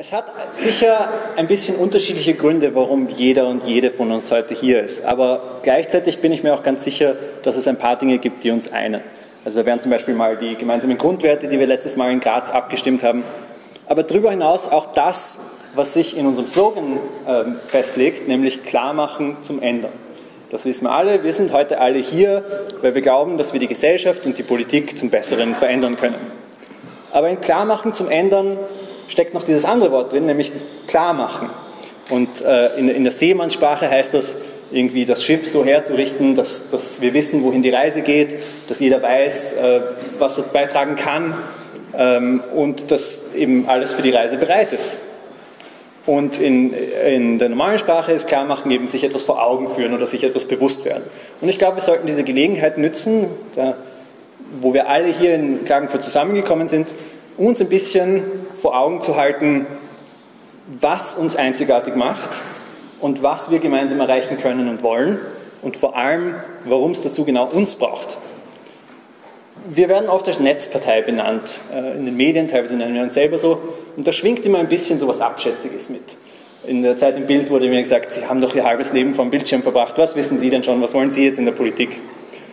Es hat sicher ein bisschen unterschiedliche Gründe, warum jeder und jede von uns heute hier ist. Aber gleichzeitig bin ich mir auch ganz sicher, dass es ein paar Dinge gibt, die uns einen. Also da wären zum Beispiel mal die gemeinsamen Grundwerte, die wir letztes Mal in Graz abgestimmt haben. Aber darüber hinaus auch das, was sich in unserem Slogan äh, festlegt, nämlich Klarmachen zum Ändern. Das wissen wir alle. Wir sind heute alle hier, weil wir glauben, dass wir die Gesellschaft und die Politik zum Besseren verändern können. Aber in Klarmachen zum Ändern steckt noch dieses andere Wort drin, nämlich Klarmachen. Und äh, in, in der Seemannssprache heißt das, irgendwie das Schiff so herzurichten, dass, dass wir wissen, wohin die Reise geht, dass jeder weiß, äh, was er beitragen kann ähm, und dass eben alles für die Reise bereit ist. Und in, in der normalen Sprache ist klar machen, eben sich etwas vor Augen führen oder sich etwas bewusst werden. Und ich glaube, wir sollten diese Gelegenheit nützen, da, wo wir alle hier in Klagenfurt zusammengekommen sind, uns ein bisschen vor Augen zu halten, was uns einzigartig macht und was wir gemeinsam erreichen können und wollen und vor allem, warum es dazu genau uns braucht. Wir werden oft als Netzpartei benannt, äh, in den Medien, teilweise nennen wir uns selber so, und da schwingt immer ein bisschen so was Abschätziges mit. In der Zeit im Bild wurde mir gesagt, Sie haben doch Ihr halbes Leben vom Bildschirm verbracht, was wissen Sie denn schon, was wollen Sie jetzt in der Politik?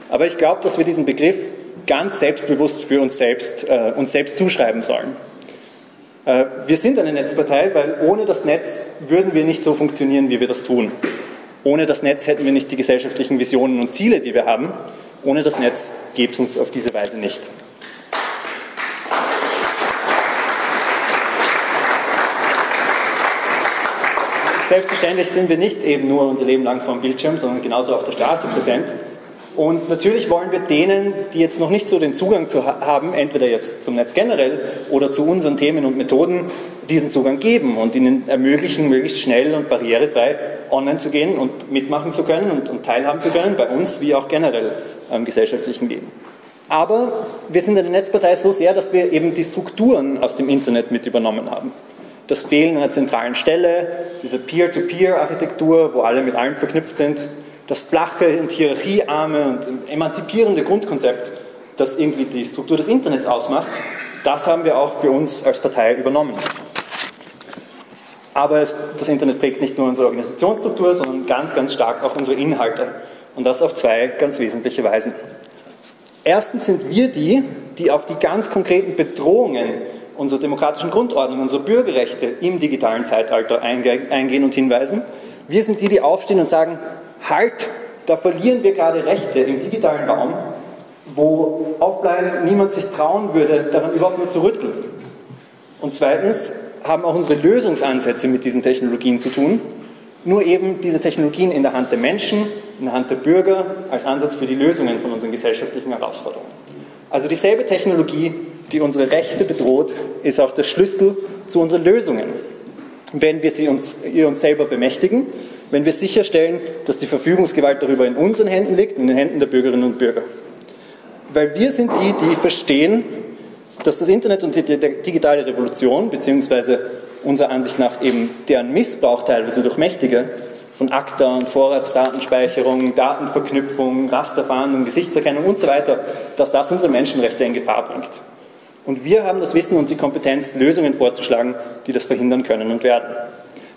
Aber ich glaube, dass wir diesen Begriff ganz selbstbewusst für uns selbst, äh, uns selbst zuschreiben sollen. Äh, wir sind eine Netzpartei, weil ohne das Netz würden wir nicht so funktionieren, wie wir das tun. Ohne das Netz hätten wir nicht die gesellschaftlichen Visionen und Ziele, die wir haben. Ohne das Netz gäbe es uns auf diese Weise nicht. Selbstverständlich sind wir nicht eben nur unser Leben lang vor dem Bildschirm, sondern genauso auf der Straße präsent. Und natürlich wollen wir denen, die jetzt noch nicht so den Zugang zu haben, entweder jetzt zum Netz generell oder zu unseren Themen und Methoden, diesen Zugang geben und ihnen ermöglichen, möglichst schnell und barrierefrei online zu gehen und mitmachen zu können und, und teilhaben zu können, bei uns wie auch generell am gesellschaftlichen Leben. Aber wir sind eine Netzpartei so sehr, dass wir eben die Strukturen aus dem Internet mit übernommen haben. Das Fehlen einer zentralen Stelle, diese Peer-to-Peer-Architektur, wo alle mit allen verknüpft sind, das flache und hierarchiearme und emanzipierende Grundkonzept, das irgendwie die Struktur des Internets ausmacht, das haben wir auch für uns als Partei übernommen. Aber es, das Internet prägt nicht nur unsere Organisationsstruktur, sondern ganz, ganz stark auch unsere Inhalte. Und das auf zwei ganz wesentliche Weisen. Erstens sind wir die, die auf die ganz konkreten Bedrohungen unserer demokratischen Grundordnung, unserer Bürgerrechte im digitalen Zeitalter eingehen und hinweisen. Wir sind die, die aufstehen und sagen, halt, da verlieren wir gerade Rechte im digitalen Raum, wo offline niemand sich trauen würde, daran überhaupt nur zu rütteln. Und zweitens haben auch unsere Lösungsansätze mit diesen Technologien zu tun, nur eben diese Technologien in der Hand der Menschen, in der Hand der Bürger als Ansatz für die Lösungen von unseren gesellschaftlichen Herausforderungen. Also dieselbe Technologie, die unsere Rechte bedroht, ist auch der Schlüssel zu unseren Lösungen. Wenn wir sie uns, uns selber bemächtigen wenn wir sicherstellen, dass die Verfügungsgewalt darüber in unseren Händen liegt, in den Händen der Bürgerinnen und Bürger. Weil wir sind die, die verstehen, dass das Internet und die digitale Revolution, beziehungsweise unserer Ansicht nach eben deren Missbrauch teilweise durch Mächtige, von ACTA und Vorratsdatenspeicherung, Datenverknüpfung, Rasterfahndung, Gesichtserkennung und so weiter, dass das unsere Menschenrechte in Gefahr bringt. Und wir haben das Wissen und die Kompetenz, Lösungen vorzuschlagen, die das verhindern können und werden.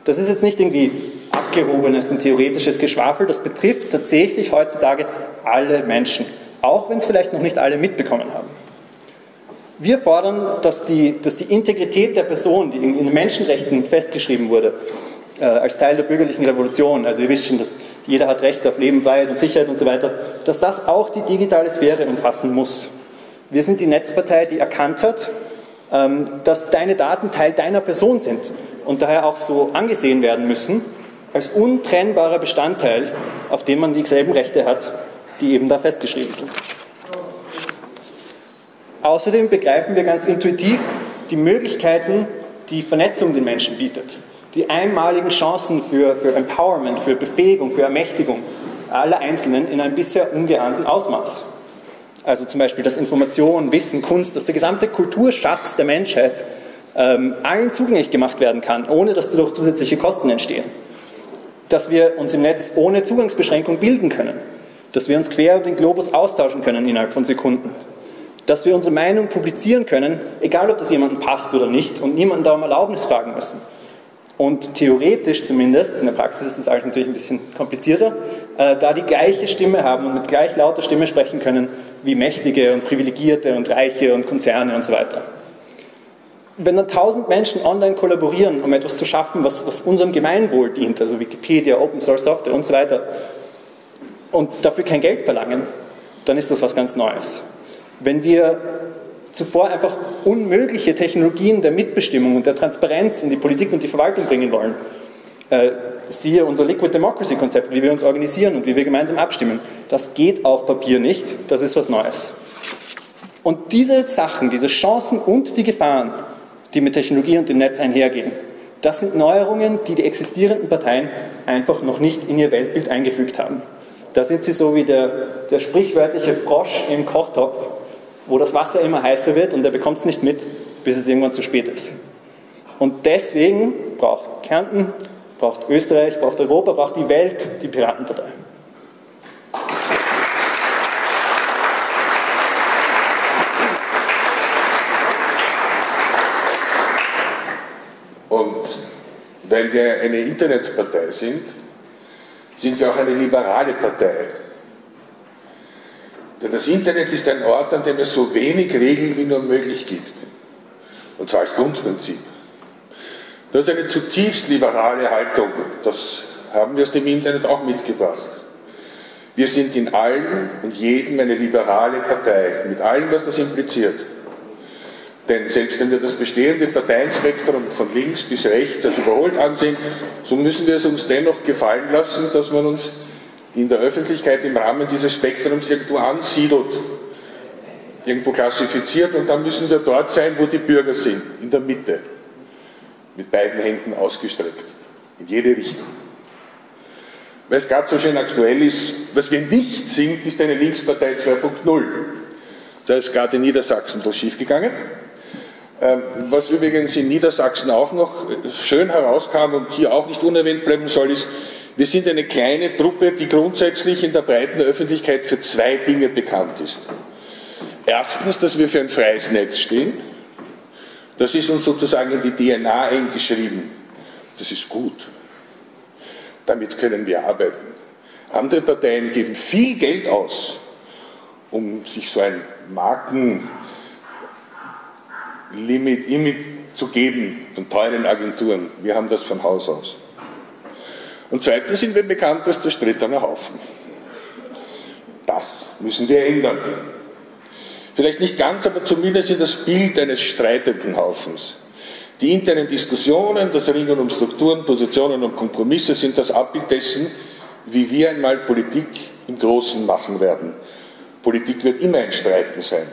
Das ist jetzt nicht irgendwie abgehobenes und theoretisches Geschwafel, das betrifft tatsächlich heutzutage alle Menschen, auch wenn es vielleicht noch nicht alle mitbekommen haben. Wir fordern, dass die, dass die Integrität der Person, die in den Menschenrechten festgeschrieben wurde, äh, als Teil der bürgerlichen Revolution, also wir wissen, dass jeder hat Recht auf Leben, Freiheit und Sicherheit und so weiter, dass das auch die digitale Sphäre umfassen muss. Wir sind die Netzpartei, die erkannt hat, ähm, dass deine Daten Teil deiner Person sind und daher auch so angesehen werden müssen als untrennbarer Bestandteil, auf dem man dieselben Rechte hat, die eben da festgeschrieben sind. Außerdem begreifen wir ganz intuitiv die Möglichkeiten, die Vernetzung den Menschen bietet. Die einmaligen Chancen für, für Empowerment, für Befähigung, für Ermächtigung aller Einzelnen in einem bisher ungeahnten Ausmaß. Also zum Beispiel, dass Information, Wissen, Kunst, dass der gesamte Kulturschatz der Menschheit ähm, allen zugänglich gemacht werden kann, ohne dass dadurch zusätzliche Kosten entstehen. Dass wir uns im Netz ohne Zugangsbeschränkung bilden können, dass wir uns quer über den Globus austauschen können innerhalb von Sekunden, dass wir unsere Meinung publizieren können, egal ob das jemandem passt oder nicht, und niemanden darum Erlaubnis fragen müssen. Und theoretisch zumindest, in der Praxis ist das alles natürlich ein bisschen komplizierter, äh, da die gleiche Stimme haben und mit gleich lauter Stimme sprechen können wie Mächtige und Privilegierte und Reiche und Konzerne und so weiter. Wenn dann tausend Menschen online kollaborieren, um etwas zu schaffen, was, was unserem Gemeinwohl dient, also Wikipedia, Open Source Software und so weiter, und dafür kein Geld verlangen, dann ist das was ganz Neues. Wenn wir zuvor einfach unmögliche Technologien der Mitbestimmung und der Transparenz in die Politik und die Verwaltung bringen wollen, äh, siehe unser Liquid Democracy Konzept, wie wir uns organisieren und wie wir gemeinsam abstimmen, das geht auf Papier nicht, das ist was Neues. Und diese Sachen, diese Chancen und die Gefahren, die mit Technologie und dem Netz einhergehen, das sind Neuerungen, die die existierenden Parteien einfach noch nicht in ihr Weltbild eingefügt haben. Da sind sie so wie der, der sprichwörtliche Frosch im Kochtopf, wo das Wasser immer heißer wird und er bekommt es nicht mit, bis es irgendwann zu spät ist. Und deswegen braucht Kärnten, braucht Österreich, braucht Europa, braucht die Welt die Piratenpartei. Und weil wir eine Internetpartei sind, sind wir auch eine liberale Partei. Denn das Internet ist ein Ort, an dem es so wenig Regeln wie nur möglich gibt. Und zwar als Grundprinzip. Das ist eine zutiefst liberale Haltung. Das haben wir aus dem Internet auch mitgebracht. Wir sind in allem und jedem eine liberale Partei, mit allem, was das impliziert. Denn selbst wenn wir das bestehende Parteienspektrum von links bis rechts als überholt ansehen, so müssen wir es uns dennoch gefallen lassen, dass man uns in der Öffentlichkeit im Rahmen dieses Spektrums irgendwo ansiedelt, irgendwo klassifiziert und dann müssen wir dort sein, wo die Bürger sind, in der Mitte, mit beiden Händen ausgestreckt, in jede Richtung. Weil es gerade so schön aktuell ist, was wir nicht sind, ist eine Linkspartei 2.0. Da ist gerade in Niedersachsen was schiefgegangen. Ähm, was übrigens in Niedersachsen auch noch schön herauskam und hier auch nicht unerwähnt bleiben soll, ist, wir sind eine kleine Truppe, die grundsätzlich in der breiten Öffentlichkeit für zwei Dinge bekannt ist. Erstens, dass wir für ein freies Netz stehen. Das ist uns sozusagen in die DNA eingeschrieben. Das ist gut. Damit können wir arbeiten. Andere Parteien geben viel Geld aus, um sich so ein Marken Limit, Limit zu geben von teuren Agenturen. Wir haben das von Haus aus. Und zweitens sind wir bekannt als der Stritterner Haufen. Das müssen wir ändern. Vielleicht nicht ganz, aber zumindest in das Bild eines streitenden Haufens. Die internen Diskussionen, das Ringen um Strukturen, Positionen und Kompromisse sind das Abbild dessen, wie wir einmal Politik im Großen machen werden. Politik wird immer ein Streiten sein.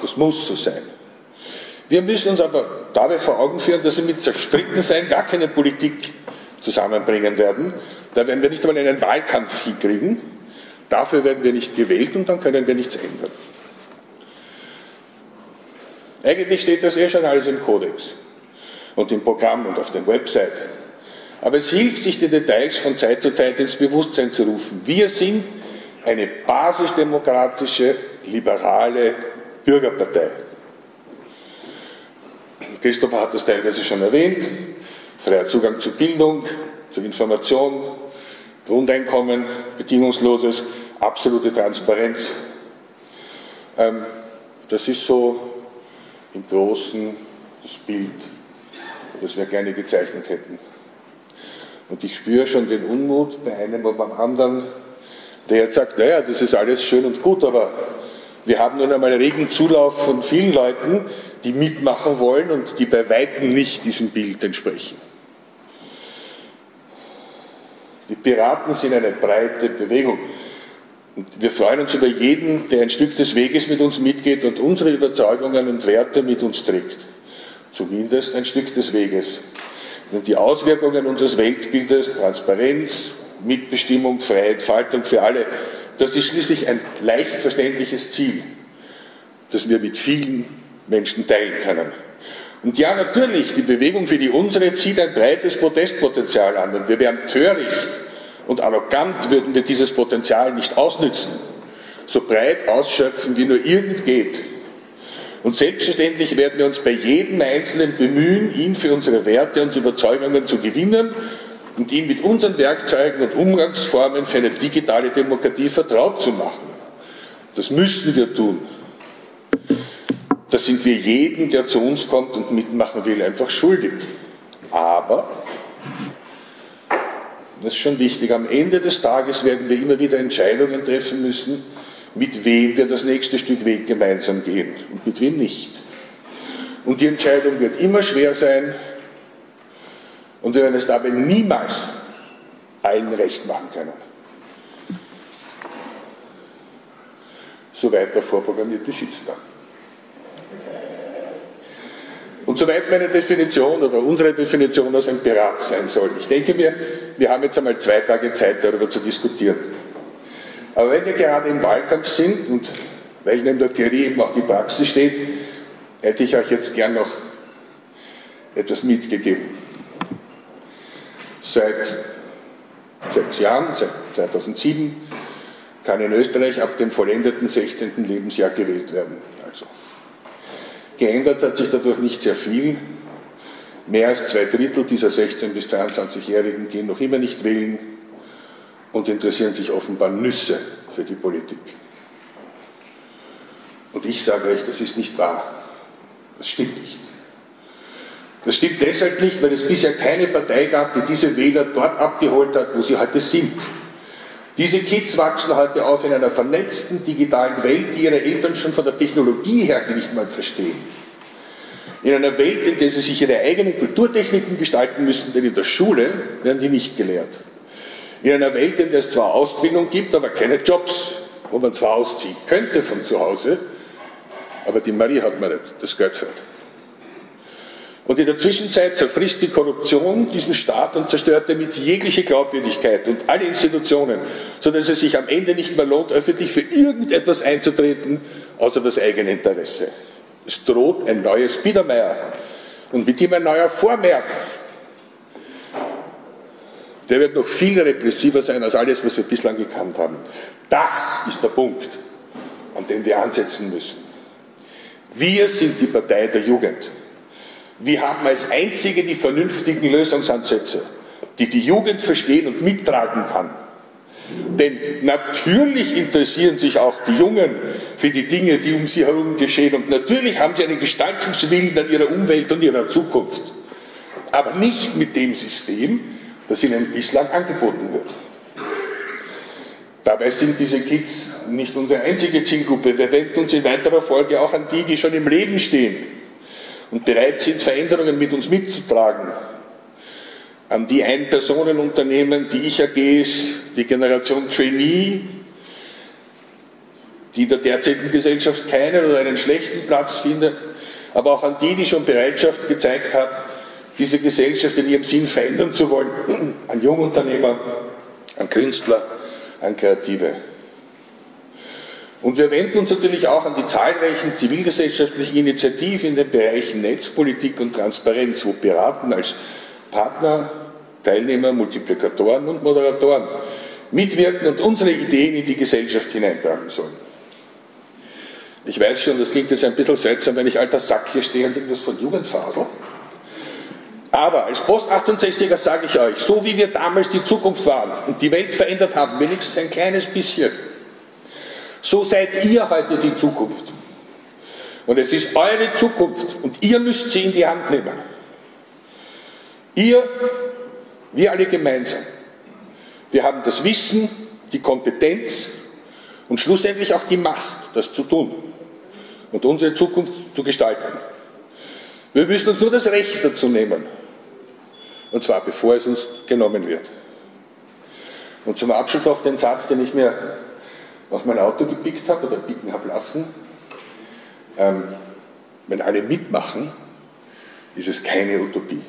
Das muss so sein. Wir müssen uns aber dabei vor Augen führen, dass wir mit Zerstrittensein gar keine Politik zusammenbringen werden. Da werden wir nicht einmal einen Wahlkampf hinkriegen. Dafür werden wir nicht gewählt und dann können wir nichts ändern. Eigentlich steht das eh schon alles im Kodex und im Programm und auf der Website. Aber es hilft, sich die Details von Zeit zu Zeit ins Bewusstsein zu rufen. Wir sind eine basisdemokratische, liberale Bürgerpartei. Christopher hat das teilweise schon erwähnt, freier Zugang zu Bildung, zu Information, Grundeinkommen, bedingungsloses, absolute Transparenz. Ähm, das ist so im Großen das Bild, das wir gerne gezeichnet hätten. Und ich spüre schon den Unmut bei einem oder beim anderen, der jetzt sagt, naja, das ist alles schön und gut, aber wir haben nun einmal regen Zulauf von vielen Leuten, die mitmachen wollen und die bei weitem nicht diesem Bild entsprechen. Die Piraten sind eine breite Bewegung. Und wir freuen uns über jeden, der ein Stück des Weges mit uns mitgeht und unsere Überzeugungen und Werte mit uns trägt. Zumindest ein Stück des Weges. Und die Auswirkungen unseres Weltbildes, Transparenz, Mitbestimmung, freie Entfaltung für alle, das ist schließlich ein leicht verständliches Ziel, das wir mit vielen Menschen teilen können. Und ja, natürlich, die Bewegung für die unsere zieht ein breites Protestpotenzial an und wir wären töricht und arrogant, würden wir dieses Potenzial nicht ausnützen, so breit ausschöpfen, wie nur irgend geht. Und selbstverständlich werden wir uns bei jedem Einzelnen bemühen, ihn für unsere Werte und Überzeugungen zu gewinnen und ihn mit unseren Werkzeugen und Umgangsformen für eine digitale Demokratie vertraut zu machen. Das müssen wir tun. Das sind wir jedem, der zu uns kommt und mitmachen will, einfach schuldig. Aber, das ist schon wichtig, am Ende des Tages werden wir immer wieder Entscheidungen treffen müssen, mit wem wir das nächste Stück Weg gemeinsam gehen und mit wem nicht. Und die Entscheidung wird immer schwer sein und wir werden es dabei niemals allen recht machen können. Soweit der vorprogrammierte Shitstorm. Und soweit meine Definition oder unsere Definition aus einem Pirat sein soll. Ich denke mir, wir haben jetzt einmal zwei Tage Zeit darüber zu diskutieren. Aber wenn wir gerade im Wahlkampf sind und weil neben der Theorie eben auch die Praxis steht, hätte ich euch jetzt gern noch etwas mitgegeben. Seit sechs Jahren, seit 2007, kann in Österreich ab dem vollendeten 16. Lebensjahr gewählt werden. Also, geändert hat sich dadurch nicht sehr viel. Mehr als zwei Drittel dieser 16- bis 22-Jährigen gehen noch immer nicht wählen und interessieren sich offenbar Nüsse für die Politik. Und ich sage euch, das ist nicht wahr. Das stimmt nicht. Das stimmt deshalb nicht, weil es bisher keine Partei gab, die diese Wähler dort abgeholt hat, wo sie heute sind. Diese Kids wachsen heute auf in einer vernetzten digitalen Welt, die ihre Eltern schon von der Technologie her nicht mal verstehen. In einer Welt, in der sie sich ihre eigenen Kulturtechniken gestalten müssen, denn in der Schule werden die nicht gelehrt. In einer Welt, in der es zwar Ausbildung gibt, aber keine Jobs, wo man zwar ausziehen könnte von zu Hause, aber die Marie hat mir nicht das Geld fehlt. Und in der Zwischenzeit zerfrisst die Korruption diesen Staat und zerstört damit jegliche Glaubwürdigkeit und alle Institutionen, sodass es sich am Ende nicht mehr lohnt, öffentlich für irgendetwas einzutreten, außer das eigene Interesse. Es droht ein neues Biedermeier und mit ihm ein neuer Vormärz, der wird noch viel repressiver sein als alles, was wir bislang gekannt haben. Das ist der Punkt, an dem wir ansetzen müssen. Wir sind die Partei der Jugend. Wir haben als einzige die vernünftigen Lösungsansätze, die die Jugend verstehen und mittragen kann. Denn natürlich interessieren sich auch die Jungen für die Dinge, die um sie herum geschehen. Und natürlich haben sie einen Gestaltungswillen an ihrer Umwelt und ihrer Zukunft. Aber nicht mit dem System, das ihnen bislang angeboten wird. Dabei sind diese Kids nicht unsere einzige Zielgruppe. Wir wenden uns in weiterer Folge auch an die, die schon im Leben stehen und bereit sind, Veränderungen mit uns mitzutragen. An die Ein-Personen-Unternehmen, die Ich-AGs, die Generation Trainee, die in der derzeitigen Gesellschaft keinen oder einen schlechten Platz findet, aber auch an die, die schon Bereitschaft gezeigt hat, diese Gesellschaft in ihrem Sinn verändern zu wollen, an Jungunternehmer, an Künstler, an Kreative. Und wir wenden uns natürlich auch an die zahlreichen zivilgesellschaftlichen Initiativen in den Bereichen Netzpolitik und Transparenz, wo Piraten als Partner, Teilnehmer, Multiplikatoren und Moderatoren mitwirken und unsere Ideen in die Gesellschaft hineintragen sollen. Ich weiß schon, das klingt jetzt ein bisschen seltsam, wenn ich alter Sack hier stehe und irgendwas von Jugendfasel. Aber als Post-68er sage ich euch, so wie wir damals die Zukunft waren und die Welt verändert haben, wenigstens ein kleines bisschen, so seid ihr heute die Zukunft. Und es ist eure Zukunft und ihr müsst sie in die Hand nehmen. Ihr, wir alle gemeinsam. Wir haben das Wissen, die Kompetenz und schlussendlich auch die Macht, das zu tun und unsere Zukunft zu gestalten. Wir müssen uns nur das Recht dazu nehmen. Und zwar bevor es uns genommen wird. Und zum Abschluss auch den Satz, den ich mir auf mein Auto gepickt habe oder picken habe lassen. Ähm, wenn alle mitmachen, ist es keine Utopie.